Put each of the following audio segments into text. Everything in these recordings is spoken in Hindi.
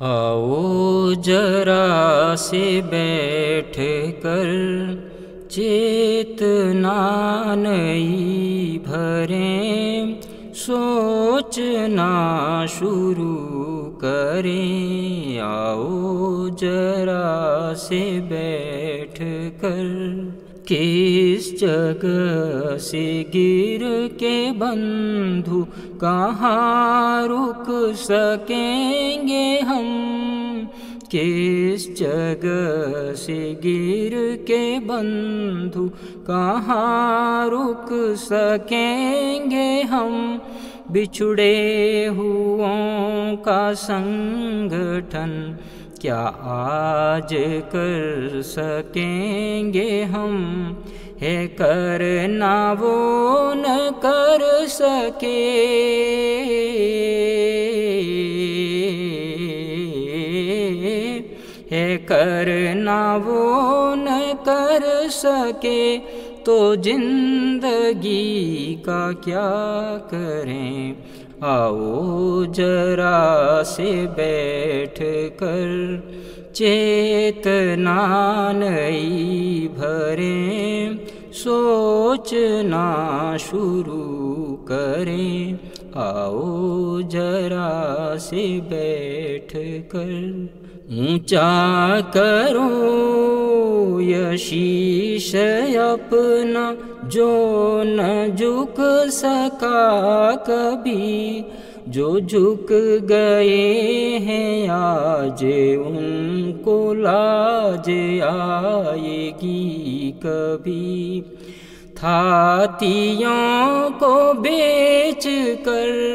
आओ जरा से बैठ कर चेतना नई भरें सोचना शुरू करें। आओ जरा से बैठ कर किस जगह से गिर के बंधु कहाँ रुक सकेंगे हम? किस जगह से गिर के बंधु कहाँ रुक सकेंगे हम? बिछुड़े हुओं का संगठन क्या आज कर सकेंगे हम? है न कर सके। है न कर सके तो ज़िंदगी का क्या करें? आओ जरा से बैठ कर चेतना नई भरें। सोचना शुरू करें। आओ जरा से बैठ कर ऊँचा करो यशीश अपना, जो न झुक सका कभी। जो झुक गए हैं आज, उनको लाज आएगी कभी। थातियों को बेच कर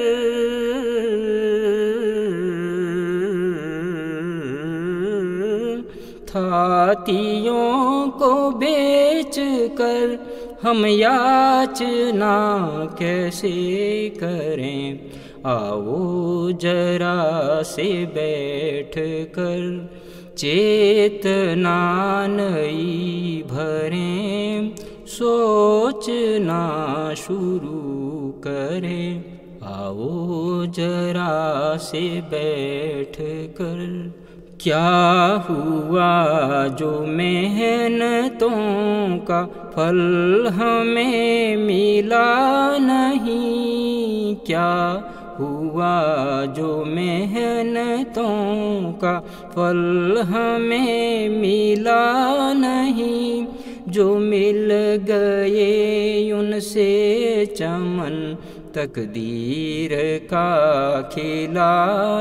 थातियों को बेच कर हम याचना कैसे करें? आओ जरा से बैठ कर चेतना नई भरें, सोचना शुरू करें। आओ जरा से बैठ कर। क्या हुआ जो मेहनतों का फल हमें मिला नहीं? क्या हुआ जो मेहनतों का फल हमें मिला नहीं? जो मिल गए उनसे चमन तकदीर का खिला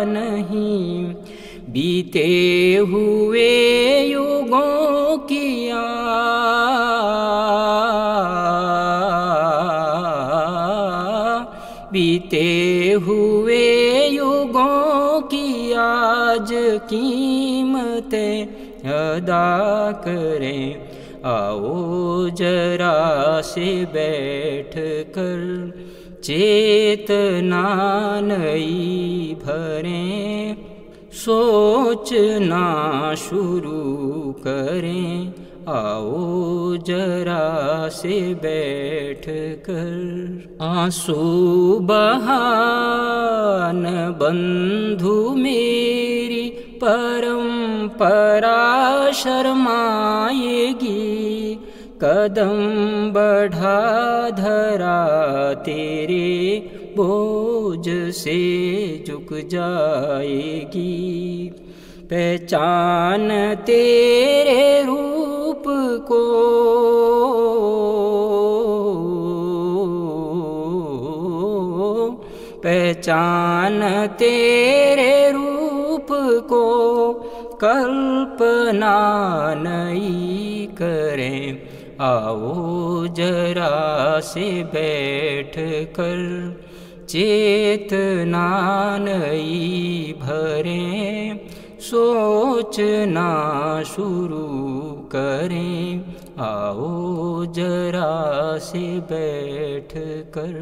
नहीं। बीते हुए युगों किया बीते हुए युगों की आज कीमतें अदा करें। आओ जरा से बैठ कर चेतना नई भरें सोचना शुरू करें। आओ जरा से बैठ कर आँसू बहान, बंधु मेरी परंपरा शर्माएगी कदम बढ़ा धरा तेरे बोझ से झुक जाएगी। पहचान तेरे रूप को पहचान तेरे रूप को कल्पना नहीं करें। आओ जरा से बैठ कर चेतना नई भरें सोचना शुरू करें। आओ जरा से बैठ कर